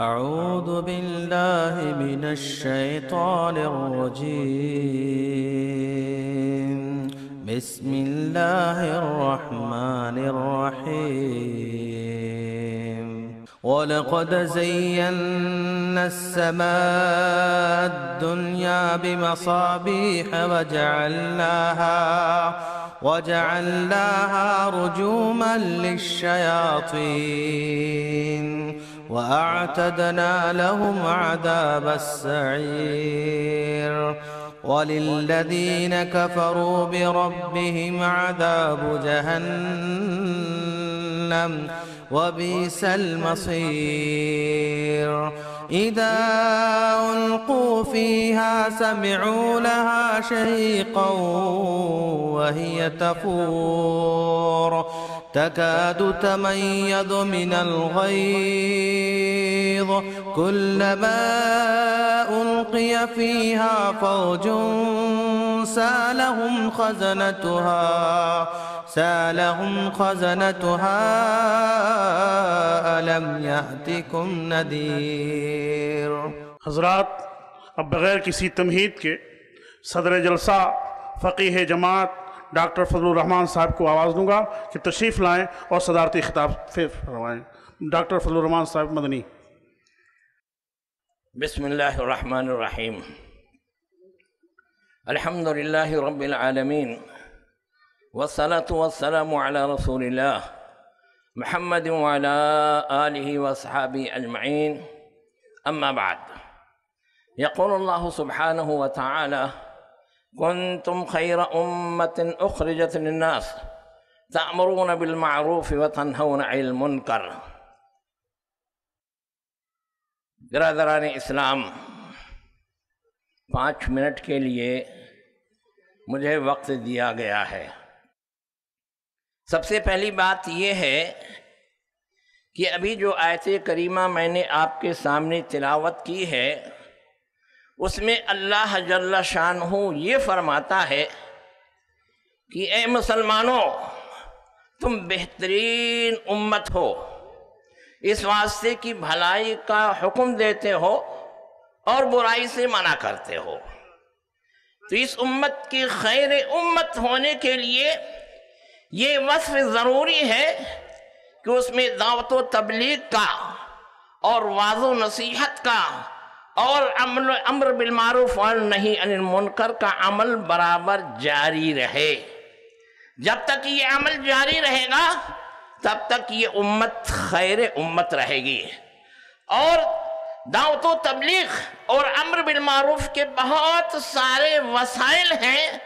أعوذ بالله من الشيطان الرجيم. بسم الله الرحمن الرحيم. ولقد زينا السماء الدنيا بمصابيح وجعلناها وجعلناها رجوما للشياطين. وأعتدنا لهم عذاب السعير. وللذين كفروا بربهم عذاب جهنم وبئس المصير. إذا ألقوا فيها سمعوا لها شهيقا وهي تفور. تكاد تميز من الغيظ. كلما ألقي فيها فوج سالهم خزنتها سالهم خزنتها ألم يأتكم نذير حضرات اب بغیر کسی تمہید کے صدر جلسہ فقیہ جماعت ڈاکٹر فضل الرحمان صاحب کو آواز دوں گا کہ تشریف لائیں اور صدارتی خطاب فرمائیں۔ ڈاکٹر فضل الرحمان صاحب مدنی۔ بسم الله الرحمن الرحيم الحمد لله رب العالمين والصلاة والسلام على رسول الله محمد وعلى آله وأصحابه أجمعين. أما بعد يقول الله سبحانه وتعالى كنتم خير أمة أخرجت للناس تأمرون بالمعروف وتنهون عن المنكر. برادران إسلام پانچ منٹ کے لیے مجھے وقت دیا گیا ہے۔ سب سے پہلی بات یہ ہے کہ ابھی جو آیت کریمہ میں نے آپ کے سامنے تلاوت کی ہے، اس میں اللہ جل شانہ یہ فرماتا ہے کہ اے مسلمانوں، تم بہترین امت ہو، اس واسطے کی بھلائی کا حکم دیتے ہو اور برائی سے منع کرتے ہو۔ تو اس امت کی خیر امت ہونے کے لیے یہ وصف ضروری ہے کہ اس میں دعوت و تبلیغ کا اور واض و نصیحت کا اور عمل امر بالمعروف اور نہیں عن المنکر کا عمل برابر جاری رہے۔ جب تک یہ عمل جاری رہے گا، تب تک یہ امت خیر امت رہے گی۔ اور دعوت و تبلیغ اور امر بالمعروف کے بہت سارے وسائل ہیں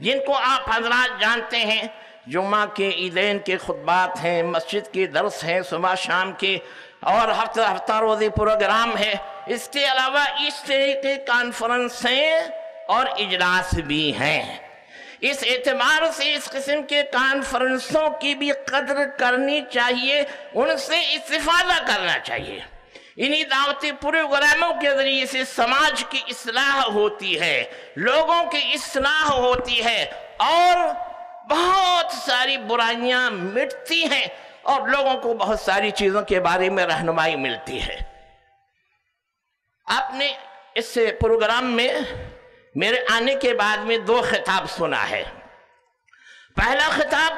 جن کو آپ حضرات جانتے ہیں۔ جمعہ کے عیدین کے خطبات ہیں، مسجد کے درس ہیں صبح شام کے اور ہفتہ ہفتہ روزی پروگرام ہے۔ اس کے علاوہ اس طرح کے کانفرنسیں اور اجلاس بھی ہیں۔ اس اعتبار سے اس قسم کے کانفرنسوں کی بھی قدر کرنی چاہیے، ان سے استفادہ کرنا چاہیے۔ انہی دعوتی پروگراموں کے ذریعے سے سماج کی اصلاح ہوتی ہے، لوگوں کی اصلاح ہوتی ہے، اور بہت ساری برائیاں مٹتی ہیں اور لوگوں کو بہت ساری چیزوں کے بارے میں رہنمائی ملتی ہے۔ آپ نے اس پروگرام میں میرے آنے کے بعد میں دو خطاب سنا ہے۔ پہلا خطاب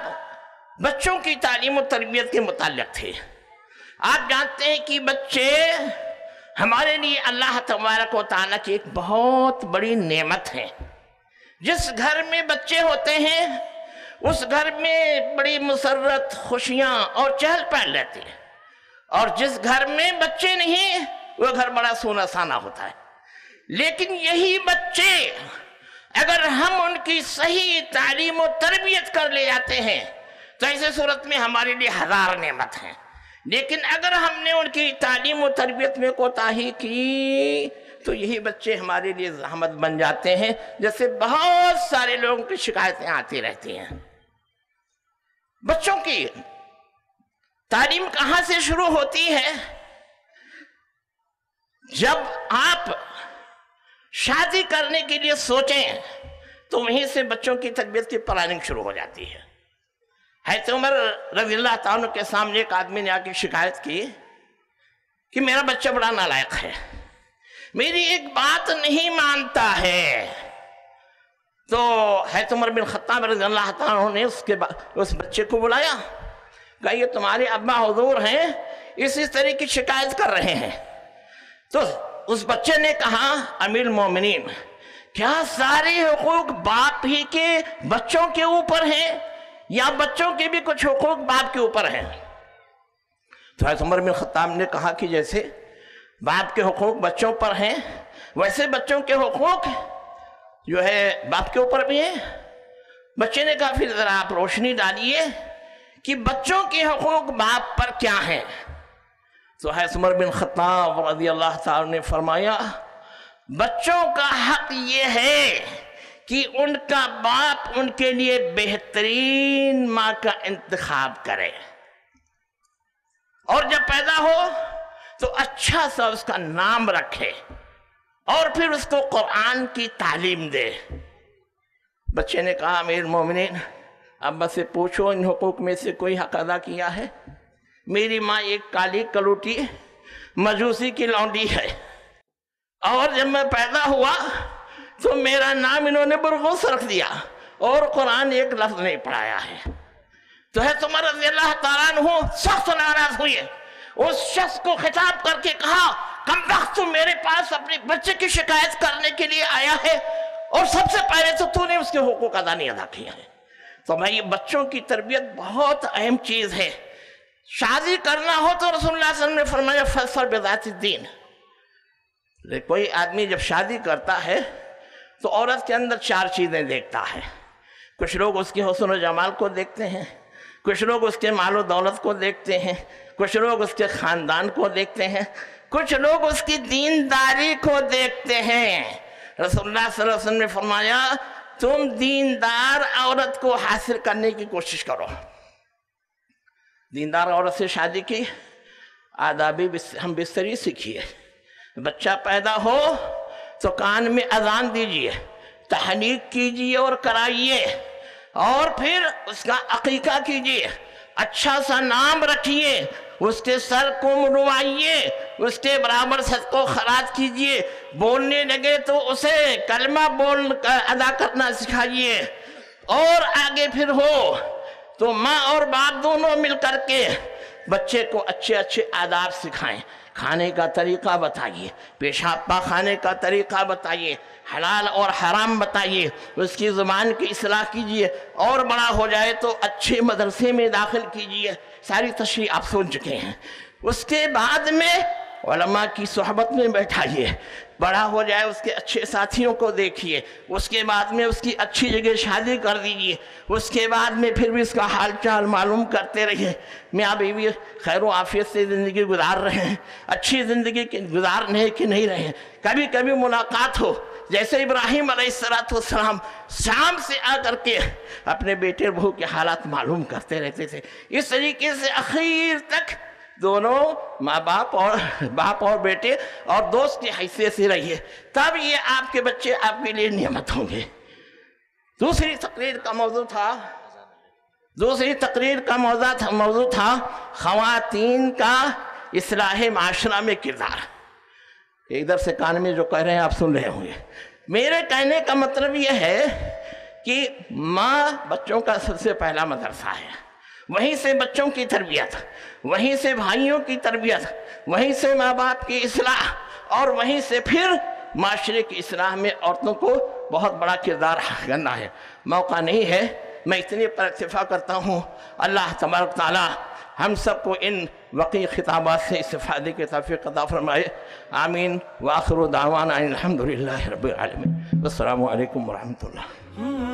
بچوں کی تعلیم و تربیت کے متعلق تھے۔ آپ جانتے ہیں کہ بچے ہمارے لیے اللہ تبارک و تعالیٰ کی ایک بہت بڑی نعمت ہے۔ جس گھر میں بچے ہوتے ہیں اس گھر میں بڑی مسرت خوشیاں اور چہل پہل رہتی ہے۔ اور جس گھر میں بچے نہیں وہ گھر بڑا سونا سانا ہوتا ہے۔ لیکن یہی بچے اگر ہم ان کی صحیح تعلیم و تربیت کر لے جاتے ہیں، تو ایسے صورت میں ہمارے لیے ہزار نعمت ہیں۔ لیکن اگر ہم نے ان کی تعلیم و تربیت میں کوتاہی کی، تو یہی بچے ہمارے لیے زحمت بن جاتے ہیں جیسے بہت سارے لوگوں کی شکایتیں آتی رہتی ہیں۔ بچوں کی تعلیم کہاں سے شروع ہوتی ہے؟ جب آپ شادی کرنے کے لیے سوچیں تو وہیں سے بچوں کی تربیت کی پلاننگ شروع ہو جاتی ہے۔ حیث عمر رضی اللہ تعالیٰ کے سامنے ایک آدمی نے آ کے شکایت کی کہ میرا بچہ بڑا نالائق ہے۔ میری ایک بات نہیں مانتا ہے۔ تو حیث عمر بن خطاب رضی اللہ تعالیٰ نے اس کے بعد اس بچے کو بلایا، کہا یہ تمہارے ابا حضور ہیں، اس اس طرح کی شکایت کر رہے ہیں۔ تو اس بچے نے کہا، امیر مومنین کیا سارے حقوق باپ ہی کے بچوں کے اوپر ہیں یا بچوں کے بھی کچھ حقوق باپ کے اوپر ہیں؟ تو حضرت عمر بن خطاب نے کہا کہ جیسے باپ کے حقوق بچوں پر ہیں، ویسے بچوں کے حقوق جو ہے باپ کے اوپر بھی ہیں بچے نے کہا، پھر ذرا آپ روشنی ڈالیے کہ بچوں کے حقوق باپ پر کیا ہیں۔ تو حضرت عمر بن خطاب رضی اللہ تعالی نے فرمایا، بچوں کا حق یہ ہے کہ ان کا باپ ان کے لیے بہترین ماں کا انتخاب کرے۔ اور جب پیدا ہو تو اچھا سا اس کا نام رکھے۔ اور پھر اس کو قرآن کی تعلیم دے۔ بچے نے کہا، امیر مومنین ابا سے پوچھو، ان حقوق میں سے کوئی حق ادا کیا ہے؟ میری ماں ایک کالی کلوٹی، مجوسی کی لونڈی ہے۔ اور جب میں پیدا ہوا تو میرا نام انہوں نے برغوث رکھ دیا اور قرآن ایک لفظ نہیں پڑھایا ہے۔ تو ہے تمہارا رضی اللہ تعالیٰ سخت ناراض ہوئے۔ اس شخص کو خطاب کر کے کہا کم وقت تو میرے پاس اپنے بچے کی شکایت کرنے کے لیے آیا ہے اور سب سے پہلے تو تو نے اس کے حقوق ادا نہیں ادا کیا ہے۔ تو میں یہ بچوں کی تربیت بہت اہم چیز ہے۔ شادی کرنا ہو تو رسول اللہ صلی اللہ علیہ وسلم نے فرمایا، فیصل بذات الدین۔ کوئی آدمی جب شادی کرتا ہے تو عورت کے اندر چار چیزیں دیکھتا ہے۔ کچھ لوگ اس کے حسن و جمال کو دیکھتے ہیں، کچھ لوگ اس کے مال و دولت کو دیکھتے ہیں، کچھ لوگ اس کے خاندان کو دیکھتے ہیں۔ کچھ لوگ اس کی دینداری کو دیکھتے ہیں۔ رسول اللہ صلی اللہ علیہ وسلم نے فرمایا، تم دیندار عورت کو حاصل کرنے کی کوشش کرو۔ دیندار عورت سے شادی کی، آدابی ہم بستری سیکھیے۔ بچہ پیدا ہو تو کان میں اذان دیجیے تحنیق کیجیے اور کرائیے۔ اور پھر اس کا عقیقہ کیجیے اچھا سا نام رکھیے۔ اس کے سر کو مروائیے اس کے برابر سر کو خراج کیجیے بولنے لگے تو اسے کلمہ بول ادا کرنا سکھائیے۔ اور آگے پھر ہو، تو ماں اور باپ دونوں مل کر کے بچے کو اچھے اچھے آداب سکھائیں۔ کھانے کا طریقہ بتائیے پیشاب کھانے کا طریقہ بتائیے، حلال اور حرام بتائیے، اس کی زبان کی اصلاح کیجیے اور بڑا ہو جائے تو اچھے مدرسے میں داخل کیجیے ساری تشریح آپ سن چکے ہیں۔ اس کے بعد میں علماء کی صحبت میں بیٹھائیے۔ بڑا ہو جائے، اس کے اچھے ساتھیوں کو دیکھیے۔ اس کے بعد میں اس کی اچھی جگہ شادی کر دیجیے اس کے بعد میں پھر بھی اس کا حال چال معلوم کرتے رہیے۔ میاں بیوی خیر و عافیت سے زندگی گزار رہے ہیں۔ اچھی زندگی گزار رہے کہ نہیں رہے۔ ہیں کبھی کبھی ملاقات ہو۔ جیسے ابراہیم علیہ السلام شام سے آ کر کے اپنے بیٹے بہو کے حالات معلوم کرتے رہتے تھے۔ اس طریقے سے اخیر تک دونوں ماں باپ اور باپ اور بیٹے اور دوست کی حیثیت سے رہیے، تب یہ آپ کے بچے آپ کے لیے نعمت ہوں گے۔ دوسری تقریر کا موضوع تھا، دوسری تقریر کا موضوع تھا موضوع تھا خواتین کا اصلاح معاشرہ میں کردار۔ ادھر سے کان میں جو کہہ رہے ہیں آپ سن رہے ہوں گے۔ میرے کہنے کا مطلب یہ ہے کہ ماں بچوں کا سب سے پہلا مدرسہ ہے۔ وہیں سے بچوں کی تربیت، وہیں سے بھائیوں کی تربیت، وہیں سے ماں باپ کی اصلاح، اور وہیں سے پھر معاشرے کی اصلاح میں عورتوں کو بہت بڑا کردار کرنا ہے۔ موقع نہیں ہے، میں اتنے پر اتفاق کرتا ہوں۔ اللہ تبارک تعالیٰ ہم سب کو ان وقی خطابات سے استفادے کے توفیق عطا فرمائے۔ آمین۔ وآخر دعوانا الحمدللہ رب العالمین۔ السلام علیکم ورحمۃ اللہ۔